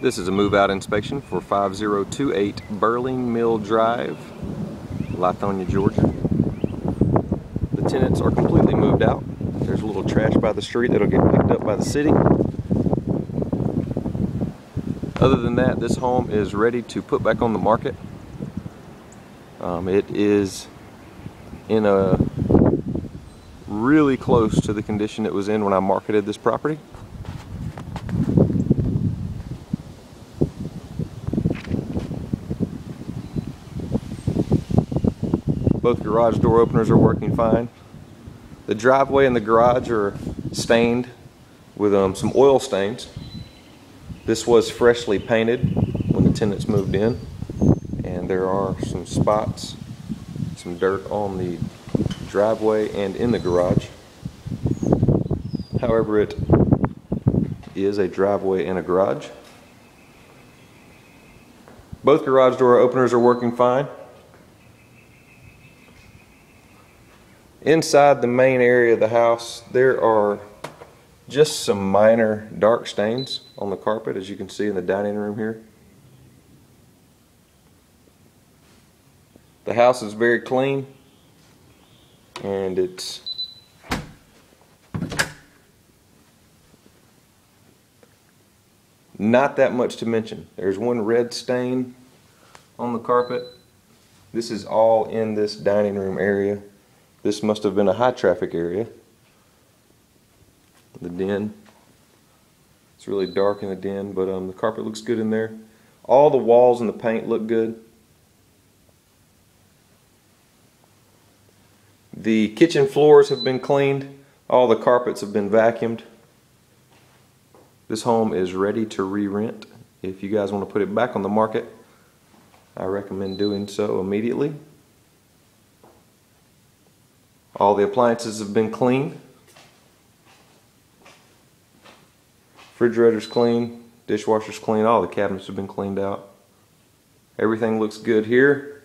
This is a move out inspection for 5028 Burling Mill Drive, Lithonia, Georgia. The tenants are completely moved out. There's a little trash by the street that'll get picked up by the city. Other than that, this home is ready to put back on the market. Um, it is in a really close to the condition it was in when I marketed this property. Both garage door openers are working fine. The driveway and the garage are stained with um, some oil stains. This was freshly painted when the tenants moved in and there are some spots, some dirt on the driveway and in the garage. However, it is a driveway and a garage. Both garage door openers are working fine. Inside the main area of the house, there are just some minor dark stains on the carpet, as you can see in the dining room here. The house is very clean and it's not that much to mention. There's one red stain on the carpet. This is all in this dining room area. This must have been a high traffic area. The den. It's really dark in the den, but um, the carpet looks good in there. All the walls and the paint look good. The kitchen floors have been cleaned. All the carpets have been vacuumed. This home is ready to re-rent. If you guys want to put it back on the market, I recommend doing so immediately. All the appliances have been cleaned. Refrigerator's clean, dishwasher's clean, all the cabinets have been cleaned out. Everything looks good here.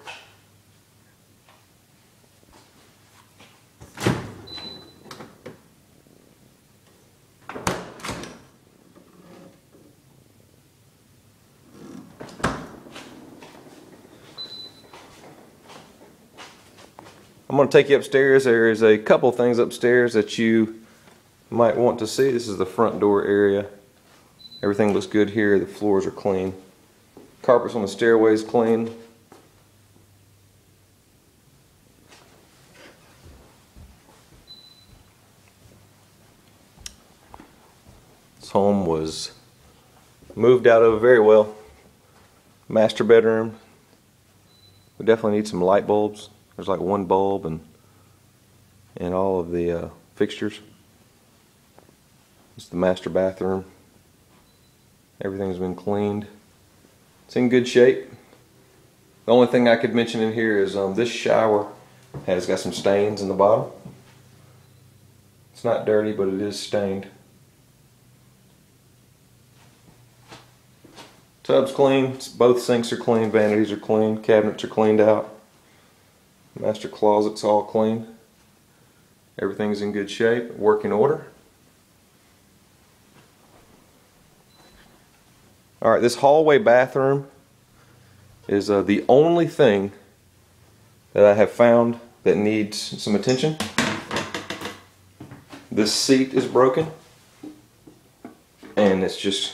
I'm going to take you upstairs. There is a couple things upstairs that you might want to see. This is the front door area. Everything looks good here. The floors are clean. Carpets on the stairways clean. This home was moved out of very well. Master bedroom. We definitely need some light bulbs. There's like one bulb and and all of the uh, fixtures. It's the master bathroom. Everything's been cleaned. It's in good shape. The only thing I could mention in here is um, this shower has got some stains in the bottom. It's not dirty, but it is stained. Tub's clean. Both sinks are clean. Vanities are clean. Cabinets are cleaned out. Master closet's all clean. Everything's in good shape, working order. Alright, this hallway bathroom is uh, the only thing that I have found that needs some attention. This seat is broken and it's just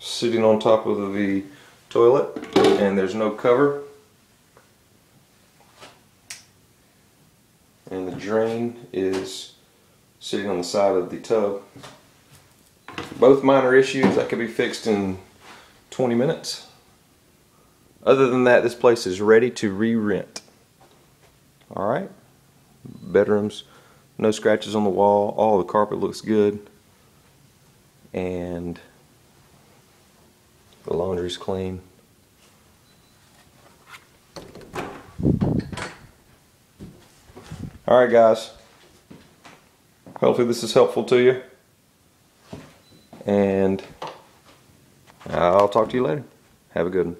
sitting on top of the toilet and there's no cover and the drain is sitting on the side of the tub. Both minor issues that could be fixed in 20 minutes. Other than that, this place is ready to re-rent. Alright, bedrooms, no scratches on the wall, all the carpet looks good, and the laundry's clean. Alright guys, hopefully this is helpful to you and I'll talk to you later. Have a good one.